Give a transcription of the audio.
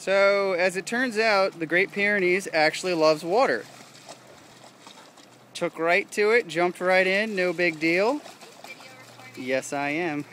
So, as it turns out, the Great Pyrenees actually loves water. Took right to it, jumped right in, no big deal. Yes, I am.